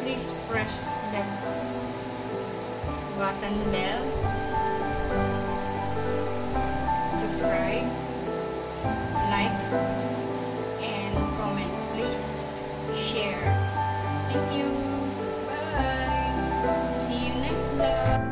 Please press the button bell, subscribe, like, and comment please, share. Thank you. Bye. See you next time.